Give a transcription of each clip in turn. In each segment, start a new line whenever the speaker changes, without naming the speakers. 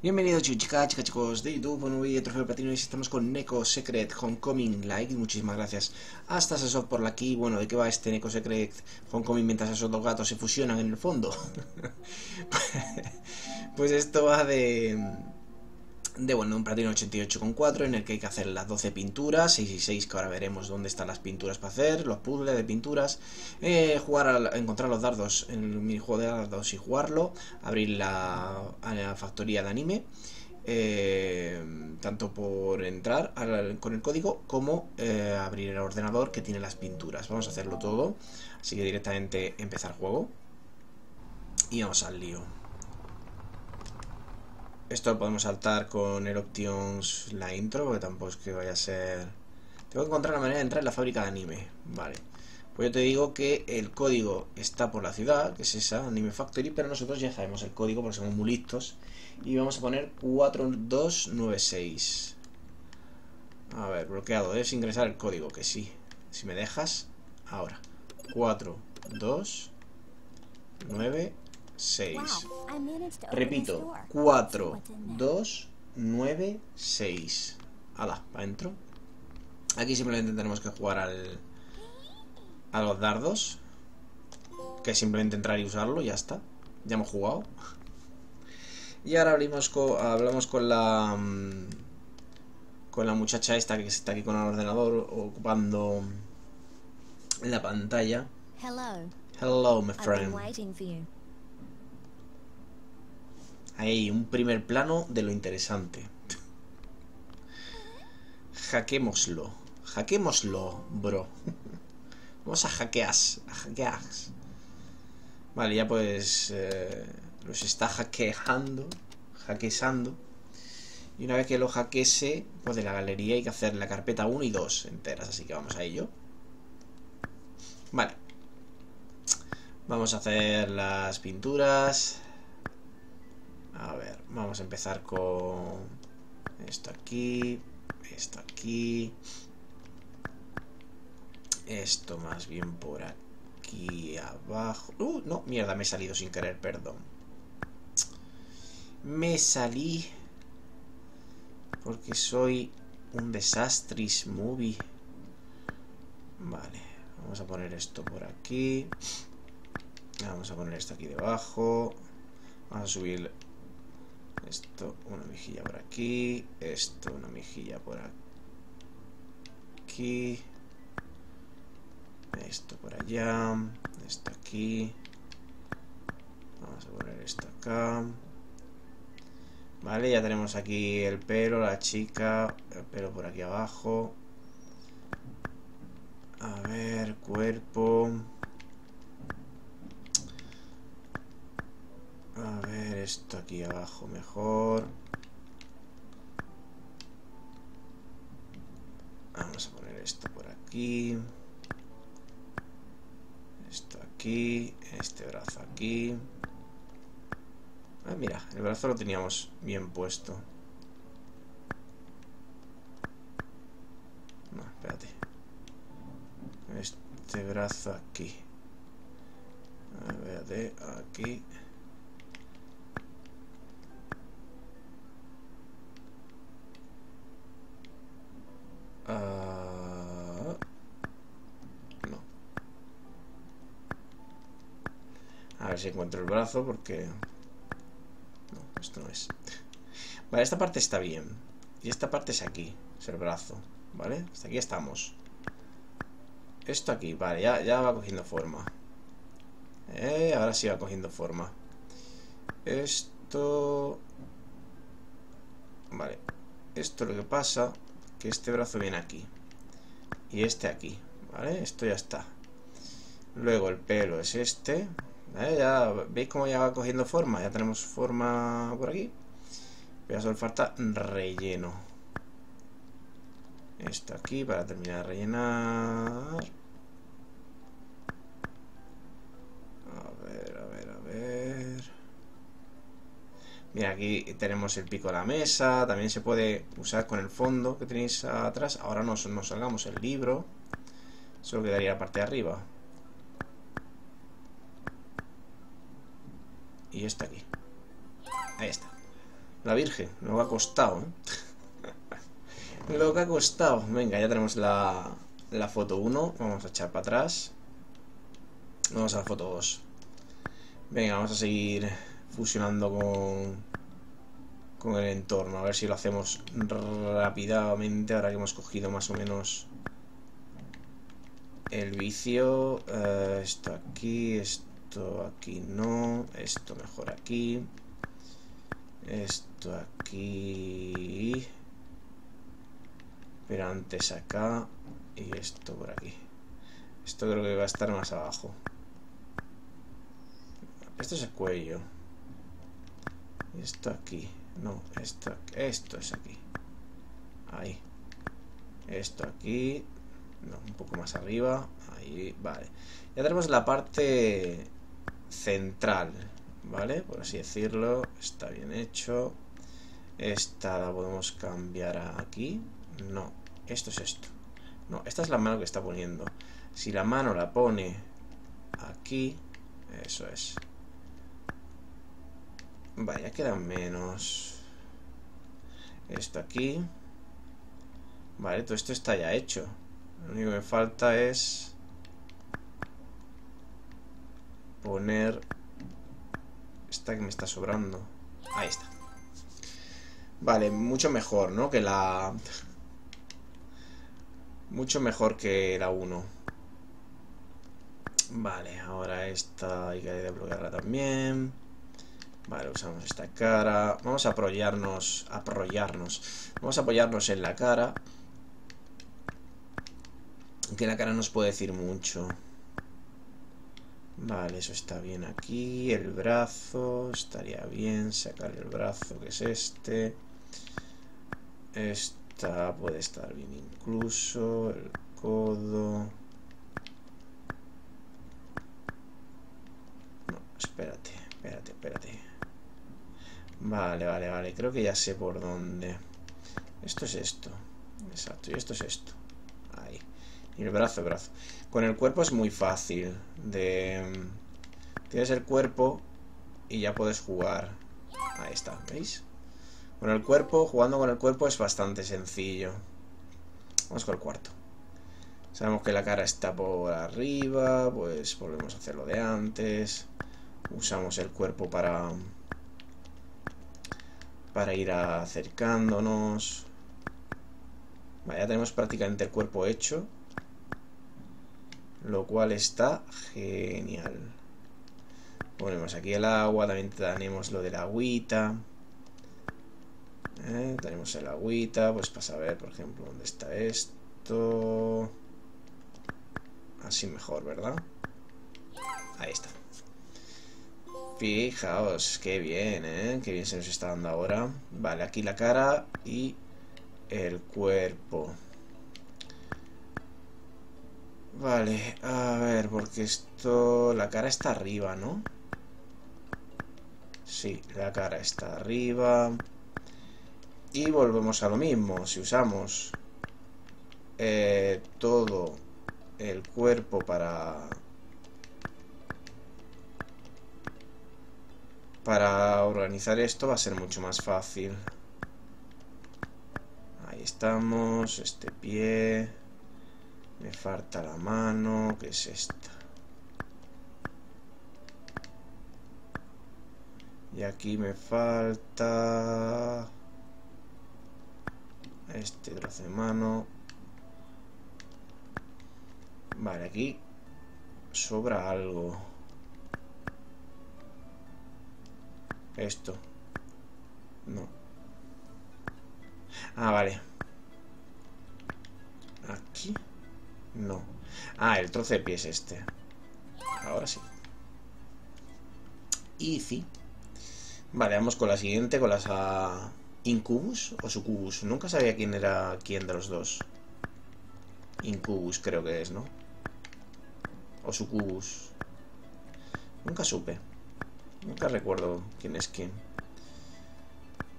Bienvenidos chicas, chicas, chicos de YouTube, vídeo de Trofeo Platino y estamos con Neko Secret Homecoming Like, muchísimas gracias hasta Sasot por aquí, bueno, ¿de qué va este Neko Secret Homecoming mientras esos dos gatos se fusionan en el fondo? pues esto va de de bueno, un platino 88,4 en el que hay que hacer las 12 pinturas, 6 y 6 que ahora veremos dónde están las pinturas para hacer, los puzzles de pinturas, eh, jugar a, encontrar los dardos en el minijuego de dardos y jugarlo, abrir la, factoría de anime, eh, tanto por entrar con el código como eh, abrir el ordenador que tiene las pinturas. Vamos a hacerlo todo, así que directamente empezar juego y vamos al lío. Esto lo podemos saltar con el Options la intro, porque tampoco es que vaya a ser... Tengo que encontrar la manera de entrar en la fábrica de anime. Vale. Pues yo te digo que el código está por la ciudad, que es esa, Anime Factory, pero nosotros ya sabemos el código porque somos muy listos. Y vamos a poner 4296. A ver, bloqueado. Debes ingresar el código, que sí. Si me dejas, ahora. 4296. 6. Repito, 4, 2, 9, 6. Hala, para adentro. Aquí simplemente tenemos que jugar al, a los dardos. Que simplemente entrar y usarlo, ya está. Ya hemos jugado. Y ahora abrimos hablamos con la mm, con la muchacha esta que está aquí con el ordenador ocupando la pantalla. Hello. Hello, my friend. Ahí, un primer plano de lo interesante. Hackémoslo. Hackémoslo, bro. Vamos a hackeas. A. Vale, ya pues... Eh, los está hackeando. Hackeando. Y una vez que lo hackeese, pues de la galería hay que hacer la carpeta 1 y 2 enteras. Así que vamos a ello. Vale. Vamos a hacer las pinturas. A ver, vamos a empezar con esto aquí, esto aquí, esto más bien por aquí abajo. Uh, no, mierda, me he salido sin querer, perdón. Me salí porque soy un desastris movie. Vale, vamos a poner esto por aquí. Vamos a poner esto aquí debajo. Vamos a subir esto, una mejilla por aquí. Esto, una mejilla por aquí. Esto por allá. Esto aquí. Vamos a poner esto acá. Vale, ya tenemos aquí el pelo, la chica, el pelo por aquí abajo. A ver, cuerpo. A ver, esto aquí abajo mejor. Vamos a poner esto por aquí. Esto aquí. Este brazo aquí. Ah, mira, el brazo lo teníamos bien puesto. No, espérate. Este brazo aquí. Espérate, aquí. Ah, no. A ver si encuentro el brazo porque... No, esto no es. Vale, esta parte está bien. Y esta parte es aquí. Es el brazo. ¿Vale? Hasta aquí estamos. Esto aquí, vale, ya, ya va cogiendo forma. Eh, ahora sí va cogiendo forma. Esto... Vale. Esto lo que pasa que este brazo viene aquí y este aquí, ¿vale? Esto ya está. Luego el pelo es este, Ya, ¿Veis cómo ya va cogiendo forma? Ya tenemos forma por aquí. Pero solo falta relleno. Esto aquí para terminar de rellenar. Mira, aquí tenemos el pico de la mesa, también se puede usar con el fondo que tenéis atrás. Ahora nos, nos salgamos el libro, solo quedaría la parte de arriba. Y este aquí. Ahí está. La Virgen, lo ha costado, lo que ha costado. Venga, ya tenemos la, la foto 1. Vamos a echar para atrás. Vamos a la foto 2. Venga, vamos a seguir fusionando con, con el entorno. A ver si lo hacemos rápidamente. Ahora que hemos cogido más o menos el vicio. Eh, esto aquí, esto aquí no. Esto mejor aquí. Esto aquí. Pero antes acá. Y esto por aquí. Esto creo que va a estar más abajo. Esto es el cuello. Esto aquí. No, esto, esto es aquí. Ahí. Esto aquí. No, un poco más arriba. Ahí, vale. Ya tenemos la parte central. ¿Vale? Por así decirlo. Está bien hecho. Esta la podemos cambiar aquí. No, esto es esto. No, esta es la mano que está poniendo. Si la mano la pone aquí, eso es. Vaya, queda menos. Esto aquí. Vale, todo esto está ya hecho. Lo único que me falta es... Poner... Esta que me está sobrando. Ahí está. Vale, mucho mejor, ¿no? Que la... Mucho mejor que la 1. Vale, ahora esta hay que desbloquearla también. Vale, usamos esta cara. Vamos a apoyarnos. Apoyarnos. Vamos a apoyarnos en la cara. Que la cara nos puede decir mucho. Vale, eso está bien aquí. El brazo. Estaría bien sacar el brazo, que es este. Esta puede estar bien incluso. El codo. No, espérate, espérate, espérate. Vale, vale, vale. Creo que ya sé por dónde. Esto es esto. Exacto. Y esto es esto. Y el brazo, el brazo. Con el cuerpo es muy fácil. De... Tienes el cuerpo y ya puedes jugar. Ahí está, ¿veis? Con el cuerpo, jugando con el cuerpo es bastante sencillo. Vamos con el cuarto. Sabemos que la cara está por arriba, pues volvemos a hacer lo de antes. Usamos el cuerpo para para ir acercándonos. Ya tenemos prácticamente el cuerpo hecho. Lo cual está genial. Ponemos aquí el agua, también tenemos lo de la agüita. ¿Eh? Tenemos el agüita, pues para saber, por ejemplo, dónde está esto. Así mejor, ¿verdad? Ahí está. Fijaos, qué bien, ¿eh? Qué bien se nos está dando ahora. Vale, aquí la cara y el cuerpo. Vale, a ver, porque esto... La cara está arriba, ¿no? Sí, la cara está arriba. Y volvemos a lo mismo. Si usamos eh, todo el cuerpo para para organizar esto va a ser mucho más fácil. Ahí estamos, este pie. Me falta la mano, que es esta. Y aquí me falta este trozo de mano. Vale, aquí sobra algo. Esto. No. Ah, vale. Aquí. No. Ah, el trozo de es este. Ahora sí. Easy. Vale, vamos con la siguiente, con las uh, Incubus o Sucubus. Nunca sabía quién era quién de los dos. Incubus creo que es, ¿no? O Sucubus. Nunca supe. Nunca recuerdo quién es quién.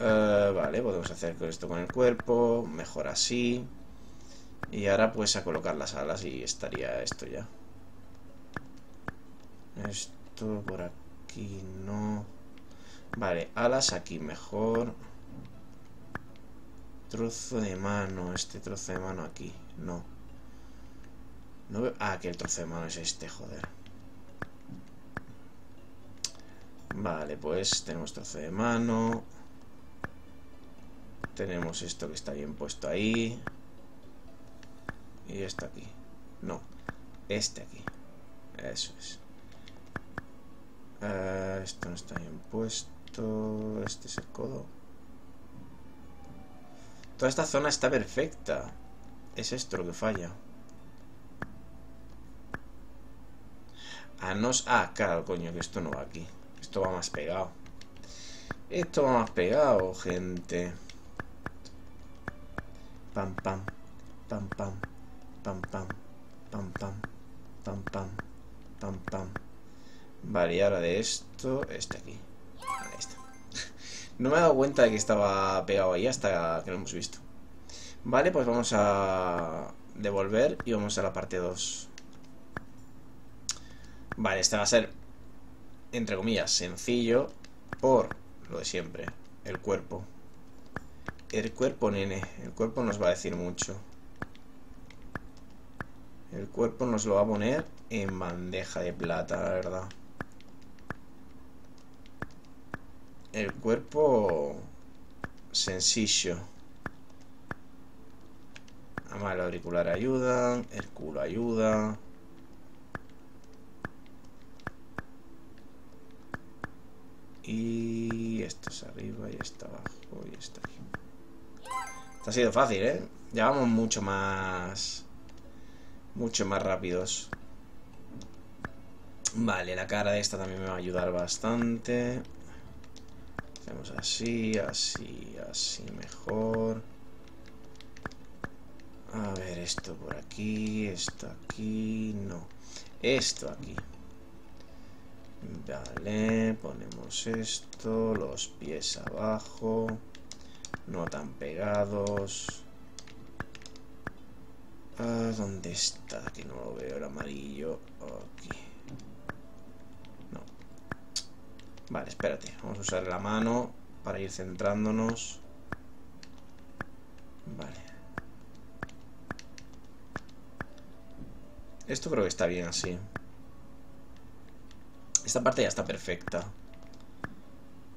Eh, vale, podemos hacer esto con el cuerpo. Mejor así. Y ahora pues a colocar las alas y estaría esto ya. Esto por aquí no. Vale, alas aquí mejor. Trozo de mano, este trozo de mano aquí. No. no veo... Ah, que el trozo de mano es este, joder. Vale, pues tenemos trozo de mano. Tenemos esto que está bien puesto ahí. Y esto aquí. No, este aquí. Eso es. Eh, esto no está bien puesto. Este es el codo. Toda esta zona está perfecta. Es esto lo que falla. Ah, no... Ah, claro, coño, que esto no va aquí. Esto va más pegado. Esto va más pegado, gente. Pam, pam. Pam, pam. Pam, pam. Pam, pam. Pam, pam. Pam, pam. Vale, y ahora de esto, este aquí. Está. No me he dado cuenta de que estaba pegado ahí hasta que lo hemos visto. Vale, pues vamos a devolver y vamos a la parte 2. Vale, este va a ser, entre comillas, sencillo por lo de siempre, el cuerpo. El cuerpo, nene, el cuerpo nos va a decir mucho. El cuerpo nos lo va a poner en bandeja de plata, la verdad. El cuerpo sencillo. Además, el auricular ayuda, el culo ayuda. Y esto es arriba y esto abajo y esto aquí. Esto ha sido fácil, ¿eh? Ya vamos mucho más... Mucho más rápidos. Vale, la cara de esta también me va a ayudar bastante. Hacemos así, así, así mejor. A ver, esto por aquí, esto aquí, no. Esto aquí. Vale, ponemos esto, los pies abajo, no tan pegados. Ah, ¿Dónde está? Aquí no lo veo, el amarillo. Aquí. No. Vale, espérate. Vamos a usar la mano para ir centrándonos. Vale. Esto creo que está bien así. Esta parte ya está perfecta.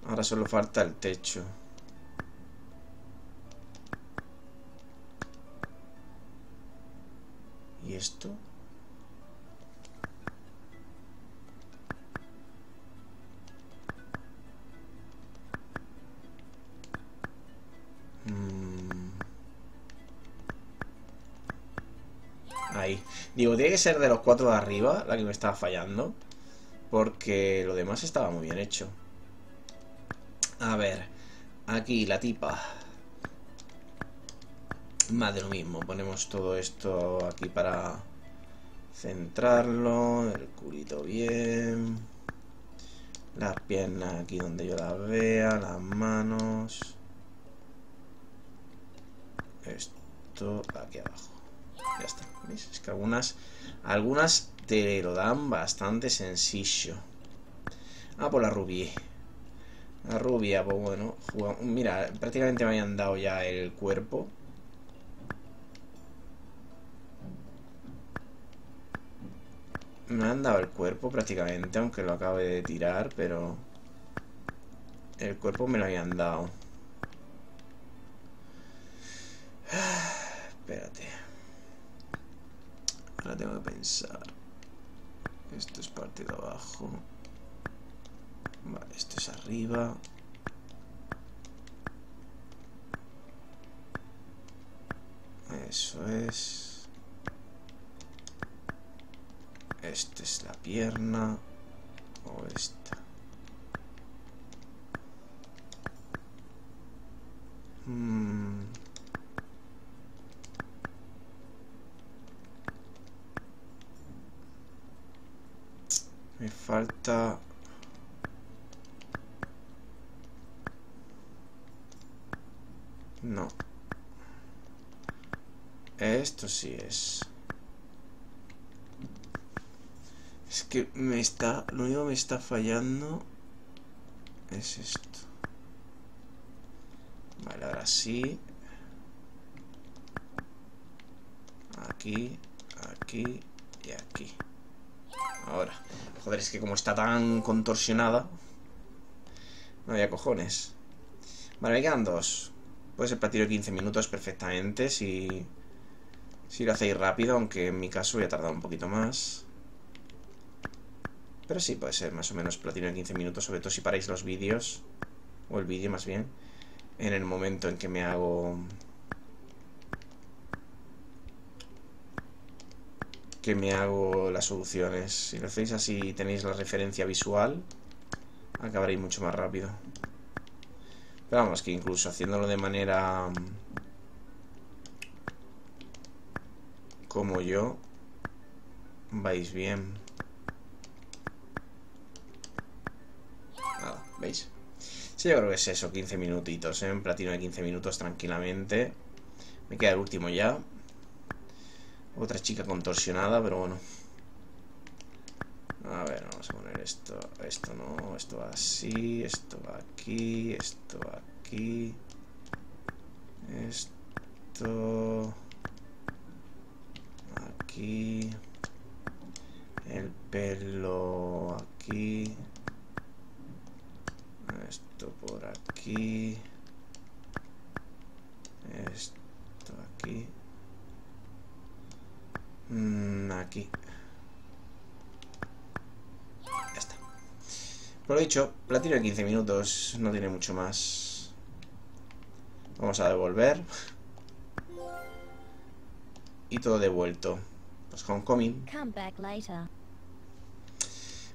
Ahora solo falta el techo. ¿Y esto? Mm. Ahí. Digo, tiene que ser de los cuatro de arriba la que me estaba fallando. Porque lo demás estaba muy bien hecho. A ver. Aquí la tipa. Más de lo mismo. Ponemos todo esto aquí para centrarlo. El culito bien. Las piernas aquí donde yo las vea. Las manos. Esto aquí abajo. Ya está. ¿Veis? Es que algunas, algunas te lo dan bastante sencillo. Ah, por la rubia. La rubia, pues bueno. Mira, prácticamente me habían dado ya el cuerpo. Me han dado el cuerpo prácticamente, aunque lo acabe de tirar, pero... El cuerpo me lo habían dado. Espérate. Ahora tengo que pensar. Esto es parte de abajo. Vale, esto es arriba. Eso es. Esta es la pierna. O esta. Hmm. Me falta... No. Esto sí es. Es que me está... Lo único que me está fallando es esto. Vale, ahora sí. Aquí, aquí y aquí. Ahora. Joder, es que como está tan contorsionada... No había cojones. Vale, me quedan dos. Puede ser de 15 minutos perfectamente si... Si lo hacéis rápido, aunque en mi caso voy a tardar un poquito más. Pero sí, puede ser más o menos platino de 15 minutos, sobre todo si paráis los vídeos. O el vídeo más bien. En el momento en que me hago... Que me hago las soluciones. Si lo hacéis así tenéis la referencia visual, acabaréis mucho más rápido. Pero vamos, que incluso haciéndolo de manera como yo, vais bien. Nada, ¿veis? Sí, yo creo que es eso, 15 minutitos, ¿eh? En platino de 15 minutos tranquilamente. Me queda el último ya. Otra chica contorsionada, pero bueno. A ver, vamos a poner esto, esto no, esto va así, esto va aquí, esto va aquí. Esto aquí. El pelo aquí. Esto por aquí. Esto aquí. Mm, aquí. Ya está. Por lo dicho, platino de 15 minutos. No tiene mucho más. Vamos a devolver. Y todo devuelto. Pues Homecoming.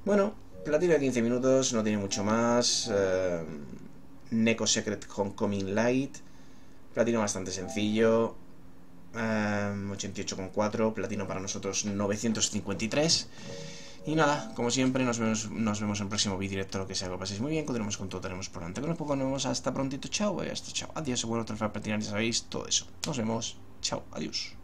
Bueno, platino de 15 minutos, no tiene mucho más. Eh, Neko Secret Homecoming Light. Platino bastante sencillo. 88,4. Platino para nosotros 953. Y nada, como siempre, nos vemos, nos vemos en el próximo vídeo directo, lo que sea, que lo paséis muy bien, continuemos con todo, tenemos por delante. Con poco nos vemos hasta prontito, chao, hasta chao, adiós, bueno, trofeo platinar, ya sabéis, todo eso. Nos vemos, chao, adiós.